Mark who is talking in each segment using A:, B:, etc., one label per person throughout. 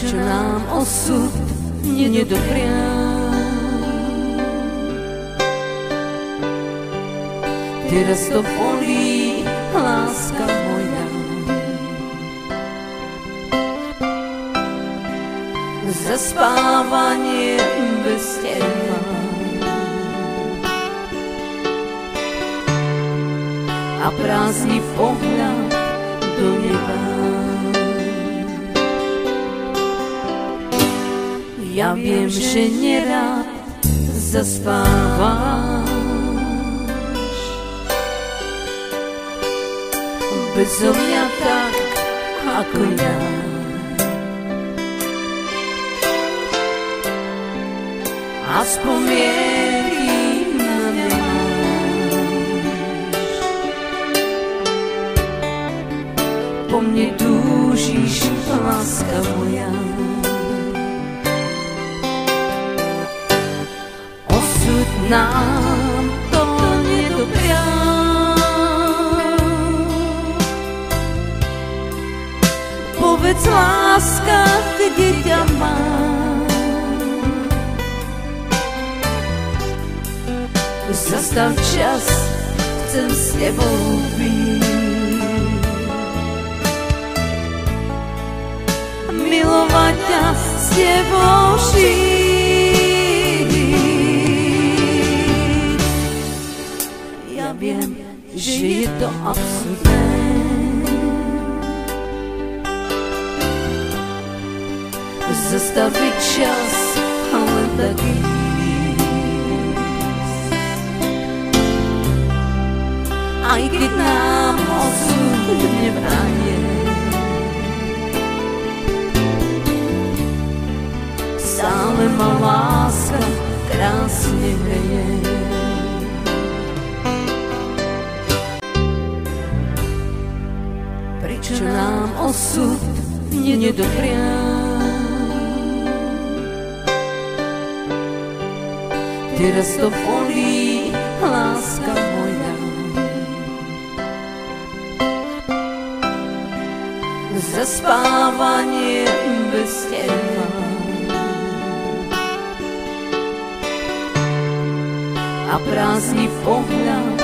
A: čo nám osud nedoprial. Teraz to bolí, láska moja. Zaspávanie bez teba. A prázdny pohľad do neba. Ja wiem, że nie rad zaspawasz Bez ognia tak, ako ja. A spomienki na wiesz Po mnie duzisz, laska moja. Nám to. Zastav čas, chcem s tebou byť. Milovať ťa s tebou žiť. Viem, že je to absurdné. zastaviť čas a len taký Aj keď nám osud nevránie Stále ma láska krásne hreje Prečo nám osud nedoprial teraz to bolí, láska moja. Zaspávanie bez teba. A prázdny pohľad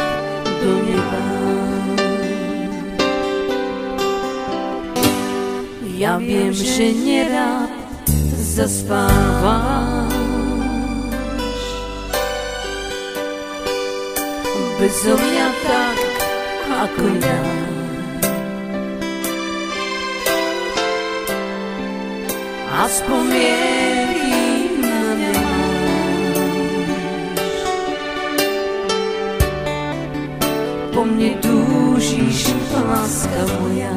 A: do neba. Ja wiem, że nie rad zaspawasz. Bezom ja tak, ako ja. A spomienki na nie masz Po mnie duzisz, laska moja.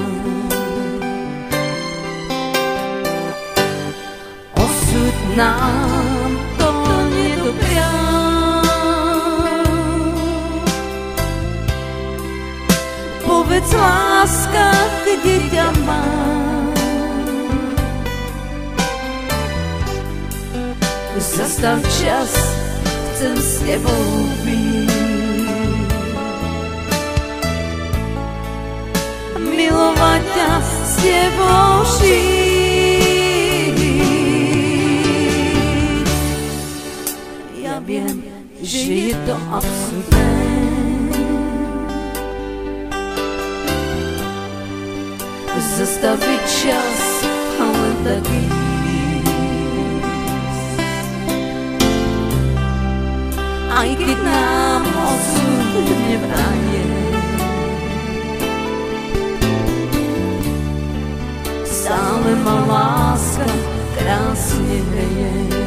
A: Nám to nedoprial Povedz láska, kde ťa mám. Zastav čas, chcem s tebou byť. Milovať ťa s tebou žiť. Viem, že je to absurdné. zastaviť čas a len tak Aj keď nám osud nevránie Stále ma láska krásne hreje